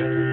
Bye.